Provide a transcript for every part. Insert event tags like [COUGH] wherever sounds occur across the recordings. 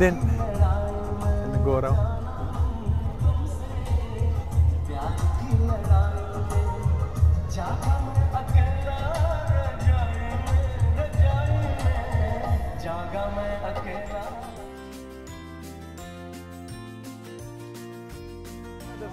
then and then go around.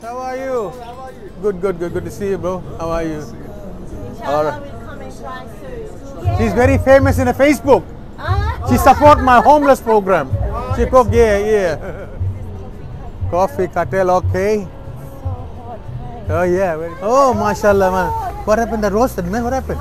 How are you? Good, good, good, good to see you, bro. How are you? Inshallah, Alright. we'll come and try soon. She's very famous in the Facebook. Ah, She support my homeless program. She cook, yeah, yeah. Coffee, cartel, okay. so hot. Oh yeah. Very, oh, mashallah, man. What happened? The roasted, man. What happened?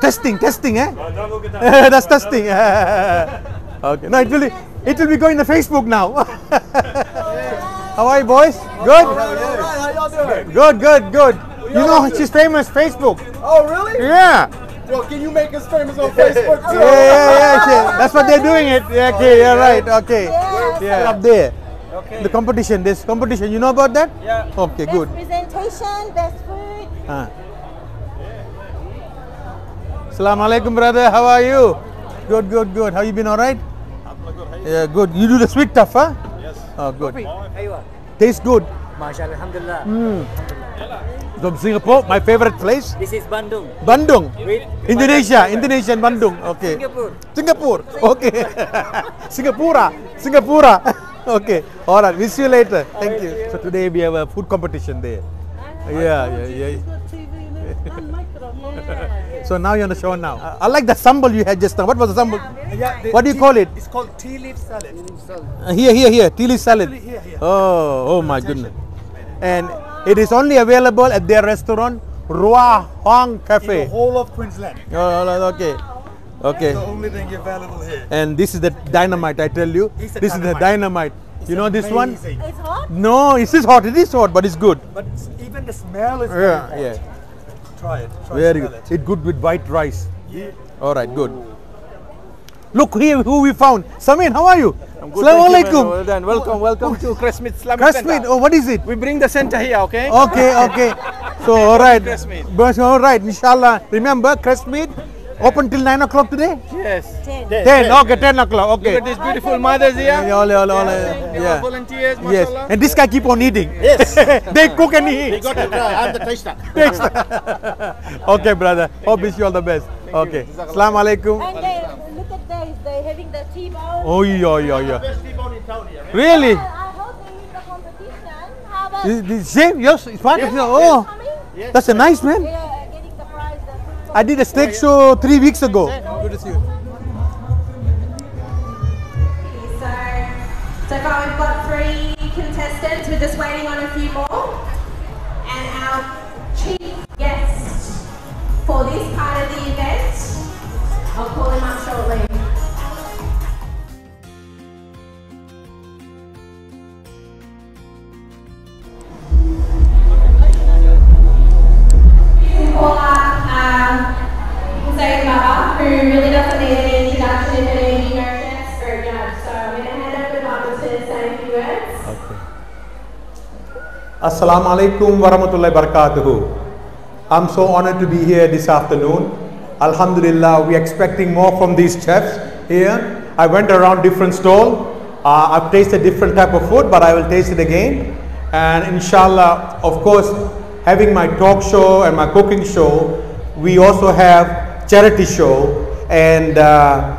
testing, testing, eh? [LAUGHS] That's testing. [LAUGHS] okay. No, it will be, it will be going to Facebook now. [LAUGHS] How are you, boys? Good. How? Good, good, good. You know she's famous Facebook. Oh, really? Yeah. Well, can you make us famous on [LAUGHS] Facebook too? Yeah, yeah, yeah. she- That's what they're doing it. Yeah, okay, yeah, right. Okay. Yeah. Up there. Okay. The competition. This competition. You know about that? Yeah. Okay, Best good. presentation, best food. Ah. Assalamu alaikum, brother. How are you? Good, good, good. How you been? All right? Yeah, good. You do the sweet stuff, huh? Yes. Oh, good. Aywa. Tastes good. MashaAllah, Alhamdulillah. From Singapore, my favorite place, This is Bandung. Bandung. With Indonesia, Indonesia and Bandung. Okay. Singapore. Singapore. Okay. [LAUGHS] Singapura. Singapura. [LAUGHS] okay. All right. We'll see you later. Thank you. So today we have a food competition there. Yeah, yeah, yeah. [LAUGHS] Yeah. So now you're on the show now. I, I like the sambal you had just now. What was the sambal? Yeah, the What do you tea- call it? It's called tea leaf salad. Uh, here, here, here. Tea leaf salad. Here, here. Oh, oh my goodness. And it is only available at their restaurant, Rua Hong In the Cafe. whole of Queensland. Oh, oh, oh okay. Okay. The only thing available here. And this is the dynamite, I tell you. It's a This is the dynamite. dynamite. You know this one? It's hot. No, it is hot. It is hot, but it's good. But it's- even the smell is Yeah, very hot. yeah. Try it. Try Very smell good. It's good with white rice. Yeah. All right, good. Look here who we found. Samin, how are you? Good, Assalamu thank you, alaikum. Well done. Welcome, welcome to Crestmead Islamic Crestmead, Center. oh, what is it? We bring the center here, okay? Okay, okay. So, all right. Crestmead. But, all right, inshallah. Remember, Crestmead, open till 9 o'clock today? Yes. Ten. 10, okay, 10 o'clock, okay. Look at these beautiful mothers here. Yeah, all, all, all, They yeah. volunteers, Yes, and this guy keep on eating. Yes. [LAUGHS] they cook and he eats. got to try. I'm the uh, taster. [LAUGHS] Thanks. [LAUGHS] okay, brother. Hope wish you all the best. Okay. Assalamu alaikum. And they, look at those, they're having the T-bone. Oh, yeah, yeah, yeah. Best T-bone in town here. Really? I hope they win the competition. How about This, this same? Yes, it's what? Oh, coming? that's a nice man. Yeah, getting the prize. The I did a steak show three weeks ago. Good to see you. So, so far we've got three contestants. We're just waiting on a few more. And our chief guest for this part of the event, I'll call him up shortly. Assalamu alaikum wa rahmatullahi barakatuhu. I'm so honored to be here this afternoon. Alhamdulillah, we're expecting more from these chefs here. I went around different stall. Uh, I've tasted different type of food, but I will taste it again. And inshallah, of course, having my talk show and my cooking show, we also have charity show. And uh,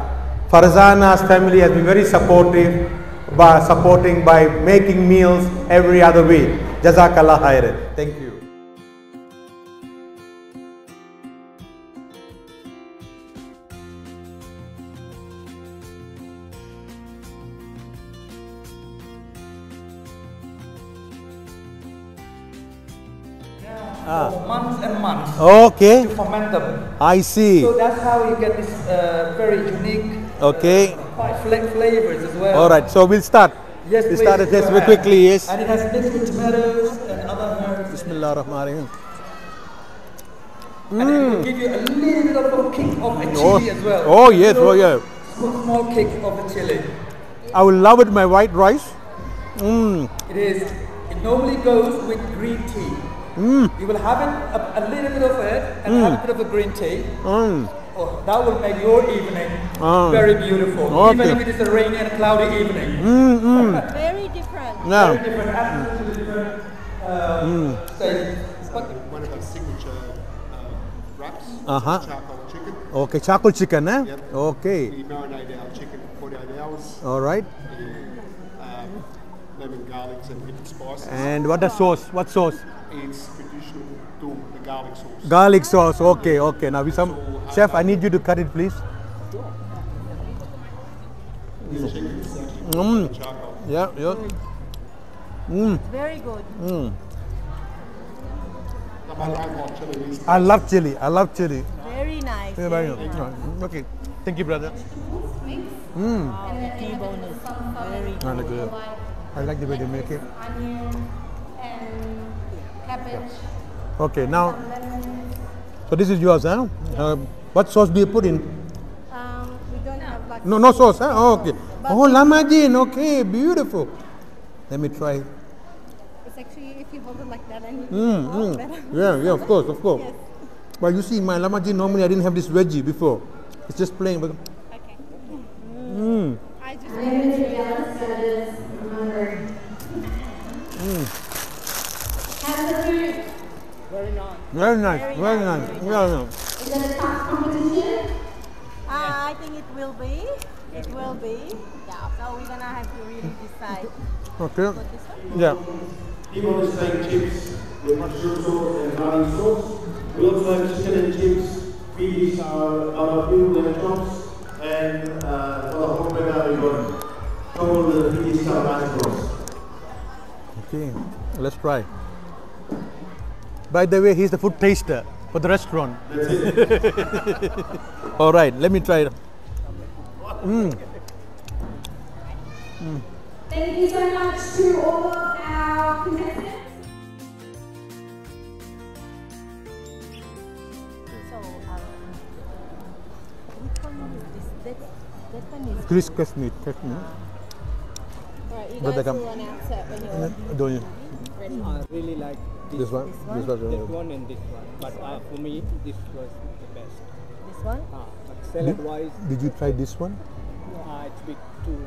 Farzana's family has been very supportive by supporting by making meals every other week. Jazakallah khairan. Thank you. Ah. For months and months Okay, to ferment them. I see. So that's how you get this uh, very unique, uh, Okay, quite fla- flavors as well. all right. So we'll start. Yes, we go this very quickly. Yes. And it has mixed with tomatoes and other herbs. Bismillah ar-Rahman ar-Rahim. And it will mm. give you a little bit of a kick of a Oh, chili as well. oh yes, oh yeah. Small, small kick of a chili. I will love it my white rice. Mmm. It is. It normally goes with green tea. Mm. You will have it a, a little bit of it and have a bit of a green tea. Mm. oh, that will make your evening Ah. very beautiful. Okay. Even if it is a rainy and cloudy evening. [LAUGHS] Very different. Yeah. Very different, absolutely different uh, state. But one of our signature uh, wraps, Uh-huh. charcoal chicken. Okay, charcoal chicken, eh? Yep. Okay. We marinate our chicken for 48 hours All right. in um, lemon, garlics, and hidden spices. And what the sauce? What sauce? It's traditional dum, the garlic sauce. Garlic sauce. Okay, okay. Now, with some chef, I need you to cut it, please. The chicken Mm. charcoal. Yeah, yeah. Mm. Very good. Mm. I like hot chili. these I love chili. I love chili. Very nice. Yeah, Very very nice. good. Okay. Thank you, brother. Wow, the T-bone very good. I like the way they make it. Onion and cabbage. Okay, now, so this is yours, huh? Uh, what sauce do you put in? Um, we don't have like No, no sauce, huh? Oh, okay. Oh, lamajin. Okay, beautiful. Let me try. It's actually if you hold it like that and you Mm, mm. better. Yeah, yeah, of course, of course. Yes. But you see, my lamajin normally I didn't have this veggie before. It's just plain. But Okay. mm, I just very nice. very nice, Very very nice, nice. very Yeah, yeah. Is it a tough competition? Uh, I think it will be. It will be. Yeah. So we're gonna have to really decide. Okay. This one. Yeah. People is saying chips with mushroom sauce and garlic sauce. We also have chicken and chips. These are our people and chops. And uh, for the home burger, we got couple of the Fiji style rice rolls. Okay, let's try. By the way, he's the food taster for the restaurant. [LAUGHS] All right, let me try it. Thank you so much to all of our contestants. So um, which one is this? That, that one is. Chris Kasmit, Kasmit. Right, you But guys come- will announce it when you're Don't you? ready. I really like this, This one? This this one. one and this one. But uh, for me, this was the best. This one? Uh, but salad wise, Did you try this one? uh, it's a bit too.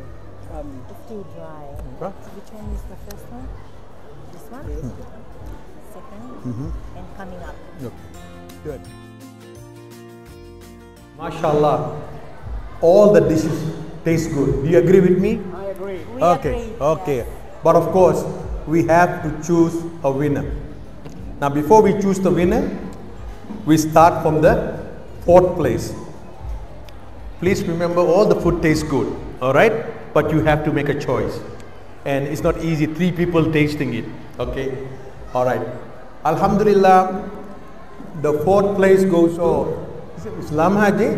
Um, It's too dry. Huh? Which one is the first one? This one? Second? Mm-hmm. And coming up. No. Good. MashaAllah, all the dishes taste good. Do you agree with me? I agree. We okay, agree, okay. yes. But of course, we have to choose a winner. Now, before we choose the winner, we start from the fourth place. Please remember, all the food tastes good, all right? But you have to make a choice, and it's not easy. Three people tasting it, okay? All right. Alhamdulillah, the fourth place goes to Islam Haji,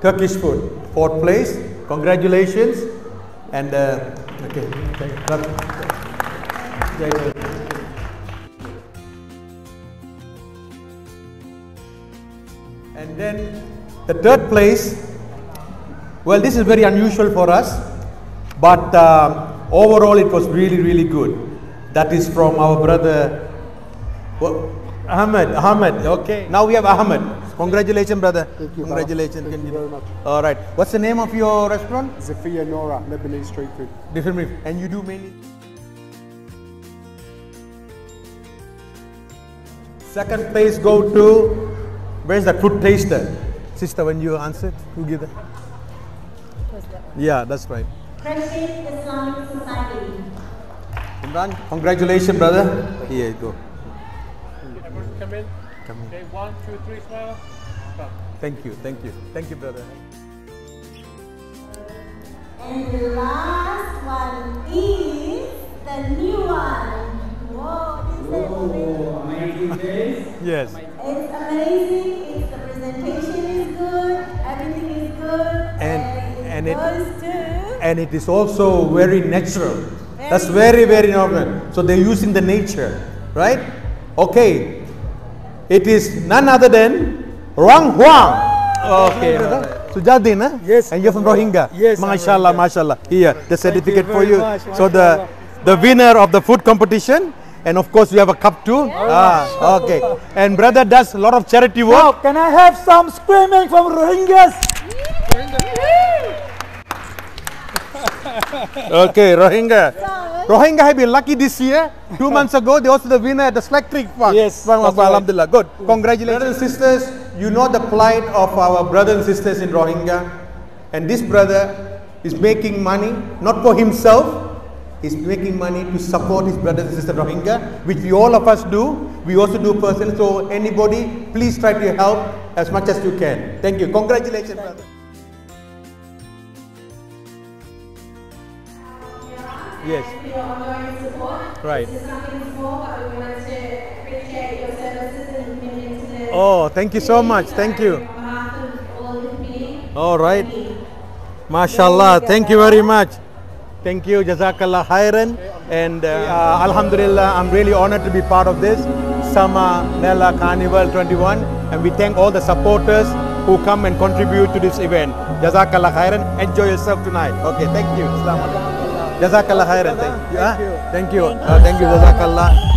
Turkish food. Fourth place, congratulations. And uh, okay, thank you. Then the third place, well, this is very unusual for us, but uh, overall it was really, really good. That is from our brother what? Ahmed. Ahmed. Okay. Now we have Ahmed. Congratulations, brother. Thank you, Congratulations. Thank you very much. All right. What's the name of your restaurant? Zafia Nora, Lebanese street food. Different. And you do mainly. Second place go to. Where's the food taster? Sister, when you answered, who give that? Yeah, that's right. Christian Islamic Society. Imran, congratulations, brother. Here you go. Everyone Come in. Come in. Okay, one, two, three, smile. Come. Thank you, thank you, thank you, brother. And the last one is the new one. Whoa, this is oh, Yes. It's amazing. And- and it- goes to and it is also very natural. That's very, very normal. So they're using the nature, right? Okay. It is none other than Rang Huang. Okay. Sujadin, huh? Yes, And you're from Rohingya? Yes, I'm Mashallah, mashallah. Here, the certificate for you. much, So the, the winner of the food competition And of course, we have a cup too. Ah, okay. And brother does a lot of charity Now, work. can I have some screaming from Rohingyas? Okay, Rohingya. Rohingya have been lucky this year. Two months ago, they also the winner at the Slacks Creek Park. Yes, well, right. Alhamdulillah. Good. Mm. Congratulations. Brothers and sisters, you know the plight of our brothers and sisters in Rohingya. And this brother is making money, not for himself, he's making money to support his brothers and sisters in Rohingya, which we all of us do. We also do personally. So anybody, please try to help as much as you can. Thank you. Congratulations, brother. Yes. your ongoing support. Right. The Oh, thank you so much. Thank you. all right. MashaAllah. Thank you very much. Thank you. Jazakallah khairan. And uh, Alhamdulillah, I'm really honored to be part of this Summer Mela Carnival 21. And we thank all the supporters who come and contribute to this event. Jazakallah khairan. Enjoy yourself tonight. Okay, thank you. Alaikum. Jazakallah khairan. Thank you. Thank you.